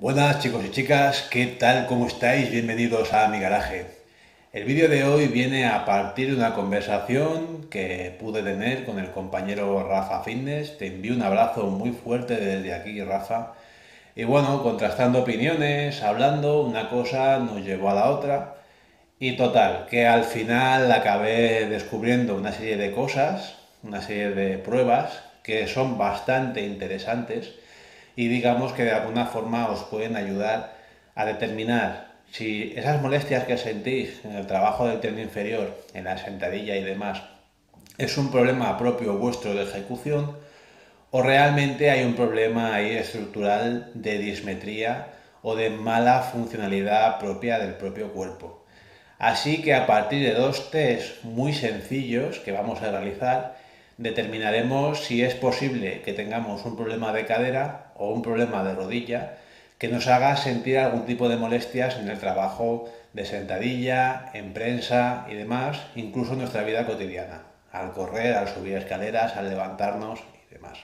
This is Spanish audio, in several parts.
Buenas chicos y chicas, ¿qué tal? ¿Cómo estáis? Bienvenidos a mi garaje. El vídeo de hoy viene a partir de una conversación que pude tener con el compañero Rafa Fitness. Te envío un abrazo muy fuerte desde aquí, Rafa. Y bueno, contrastando opiniones, hablando, una cosa nos llevó a la otra. Y total, que al final acabé descubriendo una serie de cosas, una serie de pruebas que son bastante interesantes y digamos que de alguna forma os pueden ayudar a determinar si esas molestias que sentís en el trabajo del tren inferior, en la sentadilla y demás, es un problema propio vuestro de ejecución o realmente hay un problema ahí estructural de dismetría o de mala funcionalidad propia del propio cuerpo. Así que a partir de dos test muy sencillos que vamos a realizar, determinaremos si es posible que tengamos un problema de cadera o un problema de rodilla que nos haga sentir algún tipo de molestias en el trabajo de sentadilla, en prensa y demás, incluso en nuestra vida cotidiana, al correr, al subir escaleras, al levantarnos y demás.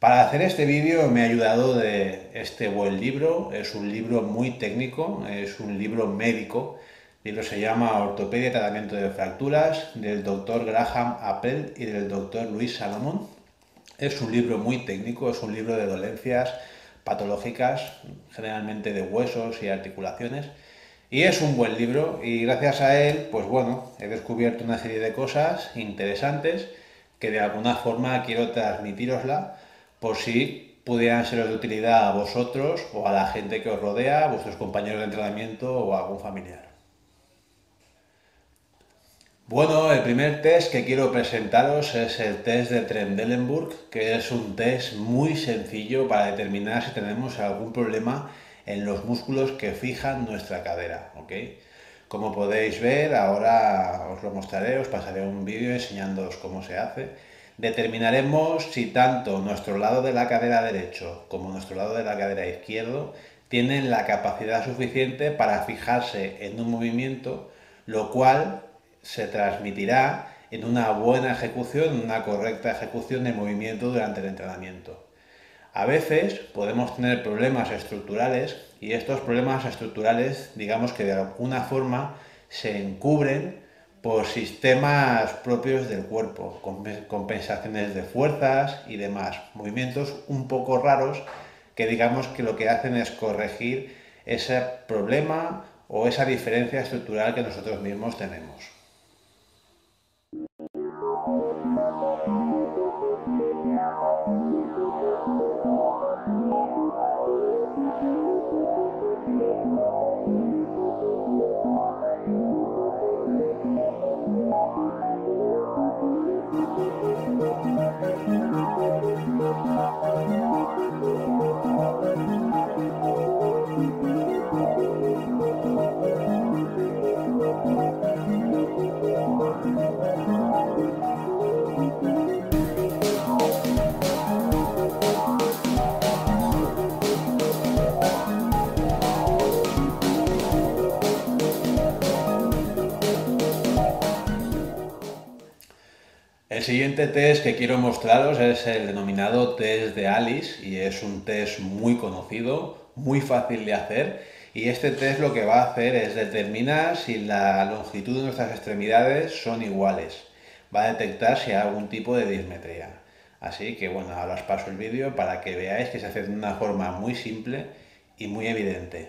Para hacer este vídeo me ha ayudado de este buen libro, es un libro muy técnico, es un libro médico el libro se llama Ortopedia y Tratamiento de Fracturas, del doctor Graham Appel y del doctor Luis Salomón. Es un libro muy técnico, es un libro de dolencias patológicas, generalmente de huesos y articulaciones. Y es un buen libro y gracias a él, pues bueno, he descubierto una serie de cosas interesantes que de alguna forma quiero transmitirosla por si pudieran ser de utilidad a vosotros o a la gente que os rodea, a vuestros compañeros de entrenamiento o a algún familiar. Bueno, el primer test que quiero presentaros es el test de Trendelenburg, que es un test muy sencillo para determinar si tenemos algún problema en los músculos que fijan nuestra cadera. Como podéis ver, ahora os lo mostraré, os pasaré un vídeo enseñándoos cómo se hace. Determinaremos si tanto nuestro lado de la cadera derecho como nuestro lado de la cadera izquierdo tienen la capacidad suficiente para fijarse en un movimiento, lo cual se transmitirá en una buena ejecución, una correcta ejecución de movimiento durante el entrenamiento. A veces podemos tener problemas estructurales y estos problemas estructurales, digamos que de alguna forma se encubren por sistemas propios del cuerpo, compensaciones de fuerzas y demás, movimientos un poco raros que digamos que lo que hacen es corregir ese problema o esa diferencia estructural que nosotros mismos tenemos. Siguiente test que quiero mostraros es el denominado test de Alice y es un test muy conocido, muy fácil de hacer y este test lo que va a hacer es determinar si la longitud de nuestras extremidades son iguales. Va a detectar si hay algún tipo de dismetría. Así que bueno, ahora os paso el vídeo para que veáis que se hace de una forma muy simple y muy evidente.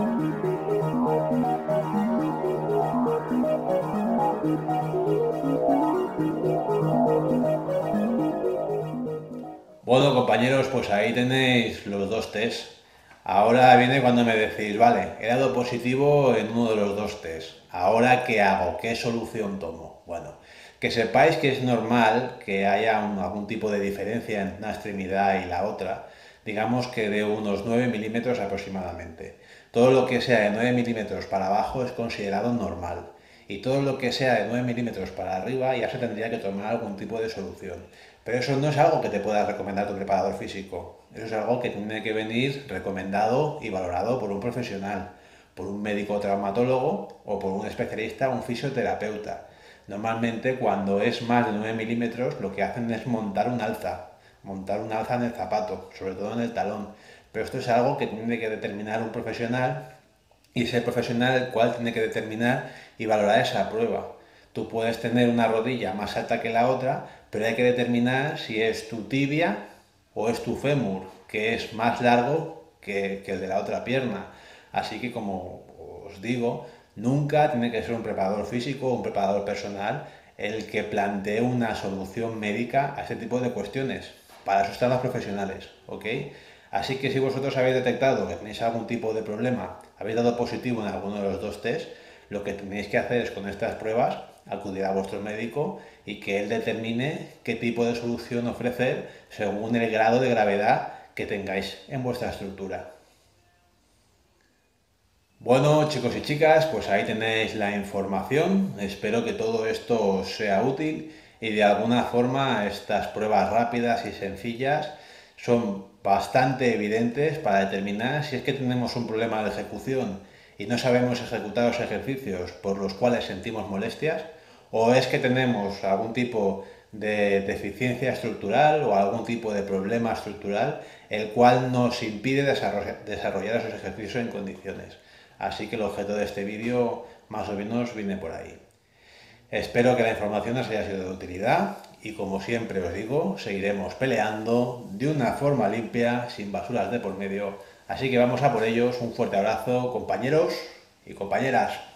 Bueno compañeros, pues ahí tenéis los dos test. Ahora viene cuando me decís, vale, he dado positivo en uno de los dos test. Ahora, ¿qué hago? ¿Qué solución tomo? Bueno, que sepáis que es normal que haya algún tipo de diferencia entre una extremidad y la otra, digamos que de unos 9 milímetros aproximadamente. Todo lo que sea de 9 milímetros para abajo es considerado normal y todo lo que sea de 9 milímetros para arriba ya se tendría que tomar algún tipo de solución. Pero eso no es algo que te pueda recomendar tu preparador físico. Eso es algo que tiene que venir recomendado y valorado por un profesional, por un médico traumatólogo o por un especialista un fisioterapeuta. Normalmente cuando es más de 9 milímetros lo que hacen es montar un alza, montar un alza en el zapato, sobre todo en el talón. Pero esto es algo que tiene que determinar un profesional y ese profesional el cual tiene que determinar y valorar esa prueba. Tú puedes tener una rodilla más alta que la otra, pero hay que determinar si es tu tibia o es tu fémur, que es más largo que, el de la otra pierna. Así que como os digo, nunca tiene que ser un preparador físico o un preparador personal el que plantee una solución médica a este tipo de cuestiones. Para eso están los profesionales, ¿ok? Así que si vosotros habéis detectado que tenéis algún tipo de problema, habéis dado positivo en alguno de los dos test, lo que tenéis que hacer es con estas pruebas acudir a vuestro médico y que él determine qué tipo de solución ofrecer según el grado de gravedad que tengáis en vuestra estructura. Bueno chicos y chicas, pues ahí tenéis la información. Espero que todo esto os sea útil y de alguna forma estas pruebas rápidas y sencillas son bastante evidentes para determinar si es que tenemos un problema de ejecución y no sabemos ejecutar los ejercicios por los cuales sentimos molestias, o es que tenemos algún tipo de deficiencia estructural o algún tipo de problema estructural el cual nos impide desarrollar esos ejercicios en condiciones. Así que el objeto de este vídeo más o menos viene por ahí. Espero que la información os haya sido de utilidad y como siempre os digo, seguiremos peleando de una forma limpia, sin basuras de por medio. Así que vamos a por ellos. Un fuerte abrazo, compañeros y compañeras.